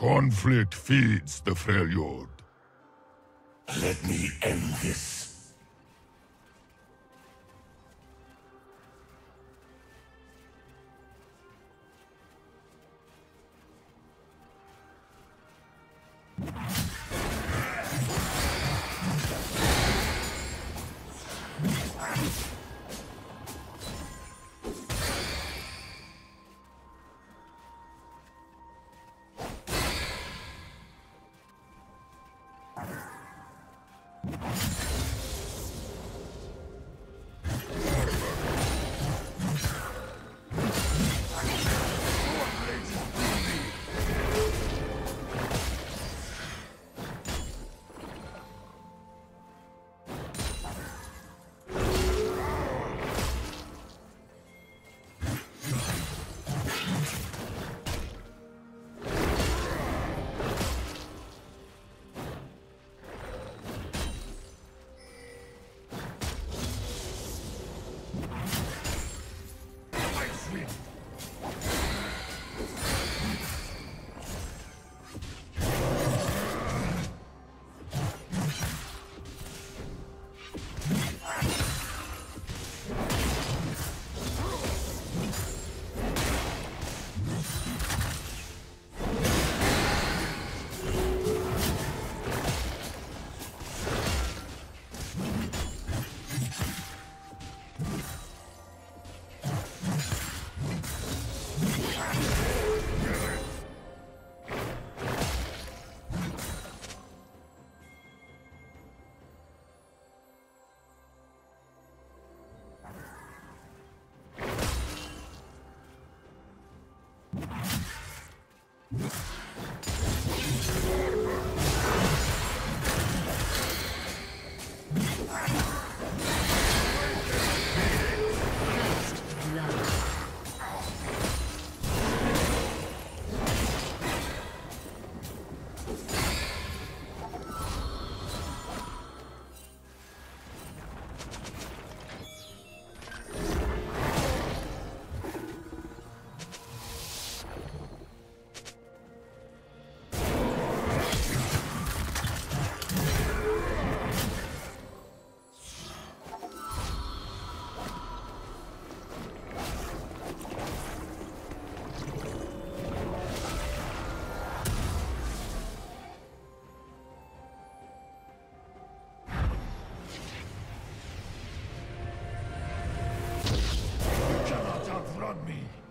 Conflict feeds the Freljord. Let me end this. you me.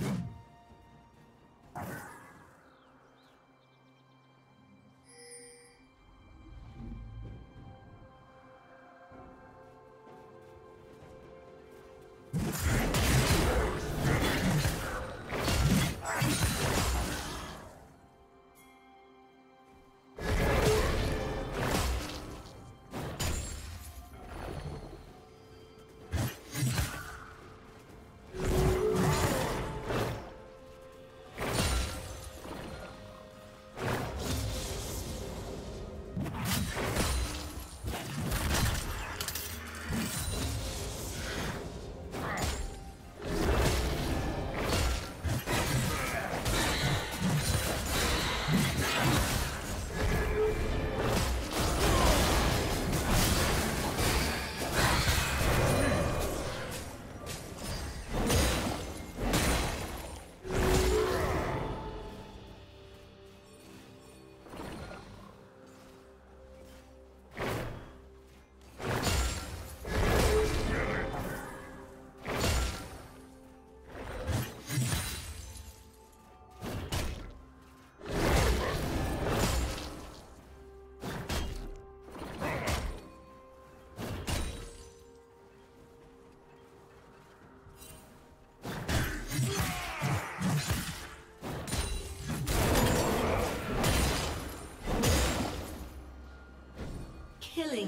you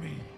Me!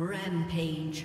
Rampage.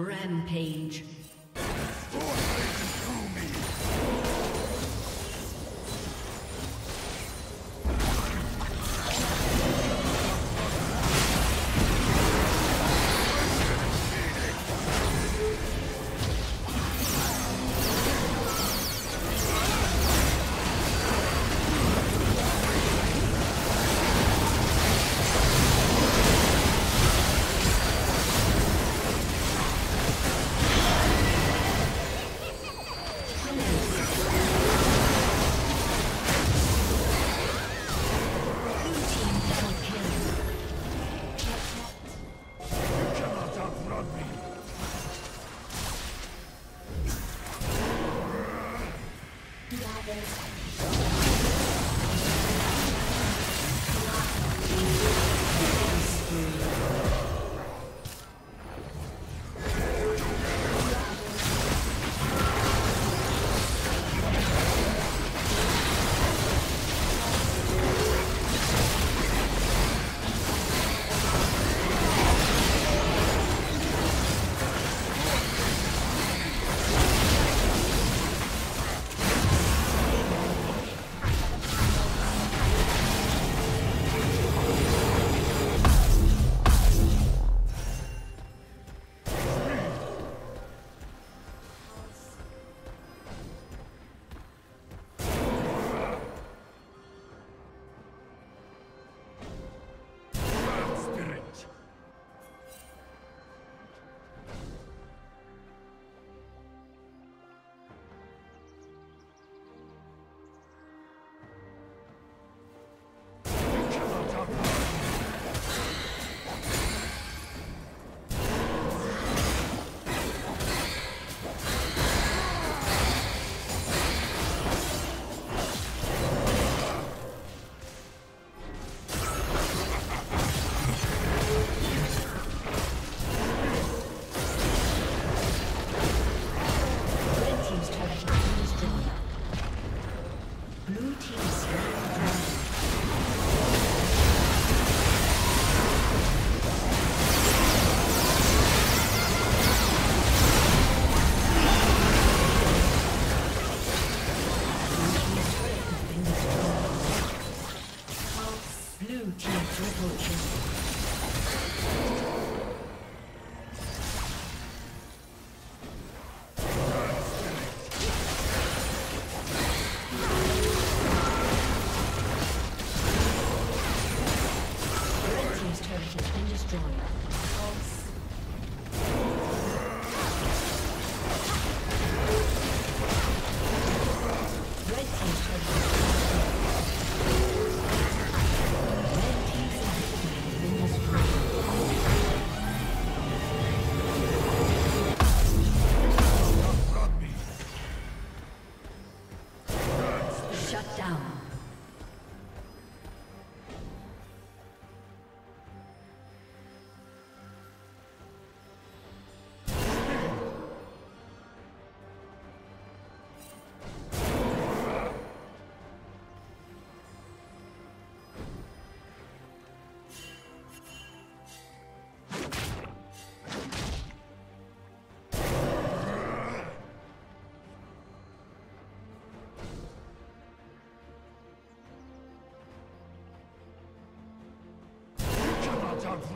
Rampage.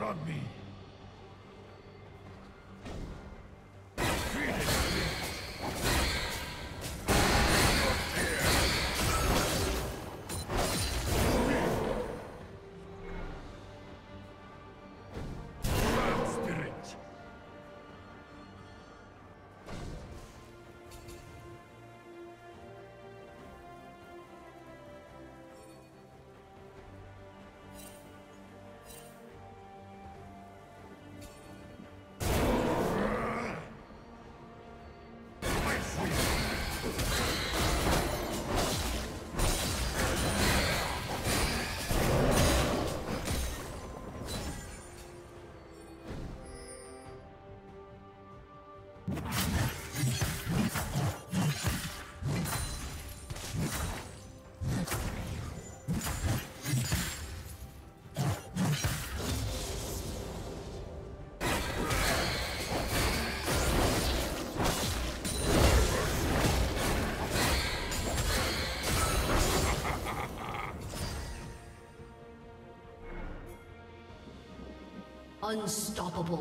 Outrun me. Unstoppable.